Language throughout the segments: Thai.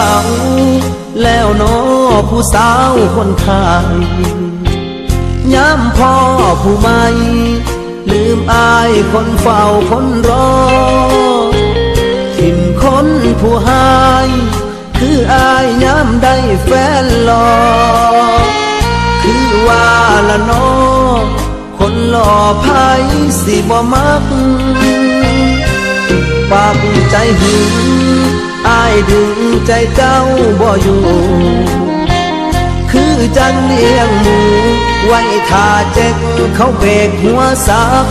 เขา แล้วนอผู้สาวคนขายย้ำพ่อผู้ไม่ ลืมอายคนเฝ้าคนรอ ทิมคนผู้หาย คืออายย้ำได้แฟนหลอคือว่าละนอคนหล่อไพ่สิบ่มักปากใจหึง อายดึงใจเจ้าบ่อยู่ คือจังเลี้ยงหมูไว้ท่าเจ็กเขาเบกหัวสัก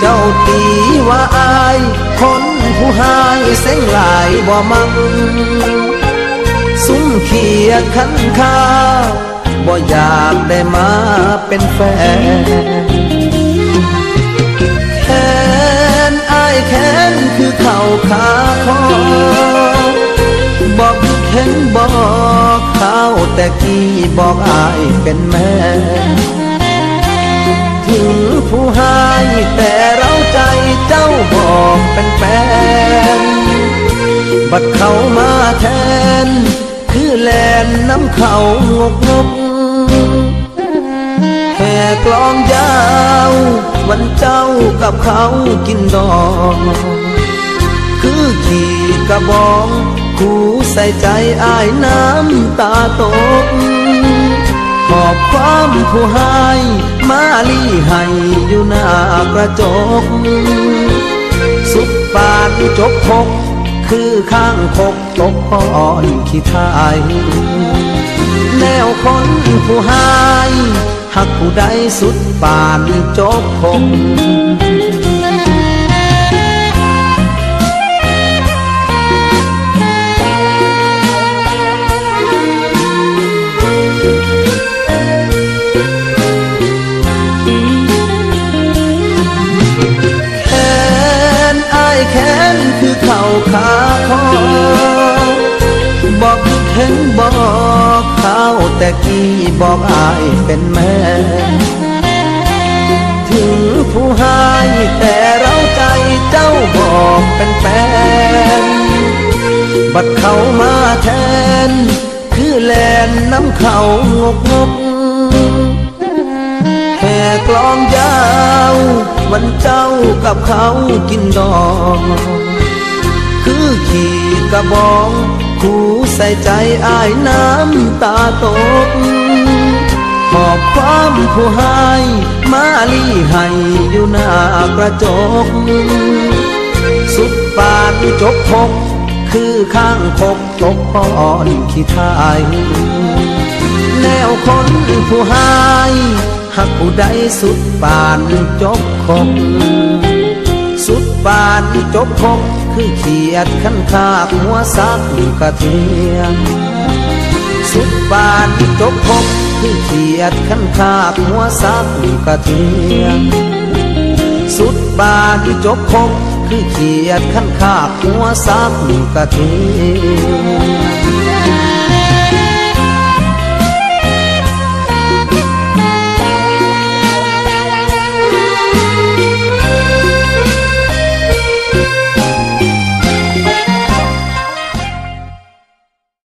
เจ้าตีว่าอาย คนผู้หายเส้งหลายบ่มังซุ้มเขียขันข้าบ่อยากได้มาเป็นแฟนแขนอายแขนคือเข่าขาคอบอก เห็นบอกเขาแต่กี้บอกอายเป็นแม่ ถึงผู้ใหายแต่เราใจเจ้าบอกเป็นแฟนบัดเขามาแทน คือแลนน้ำเขางกงกแห่กลองยาว วันเจ้ากับเขากินดอก คือขี่กระบอง คู่ใส่ใจอายน้ำตาตกขอบความผู้หายมาลีให้อยู่หน้ากระจก สุดปานจบพกคือข้างคกตกพอนขี้ทายแนวคนผู้หายหักผู้ใดสุดปานจบพก แต่กี้บอกอายเป็นแม่ ถึงผู้หายแต่เราใจเจ้าบอกเป็นแฟน บัดเขามาแทน คือแลนน้ำเขางกงกแห่กลองยาว วันเจ้ากับเขากินดอกคือขี่กระบอง คู่ใส่ใจอายน้ำตาตกขอบความผู้หายมาลีให้อยู่หน้ากระจก สุดปานจบพกคือข้างคกตกพอนขี้ทายแนวคนผู้หายหักผู้ใดสุดปานจบคงสุดปานจบคง คือเขียดขันคากหัวซักกระเทียมสุดปานจบพบคือเขียดขันคากหัวซักกระเทียมสุดปานจบพบคือเขียดขันคากหัวซักกระเทีย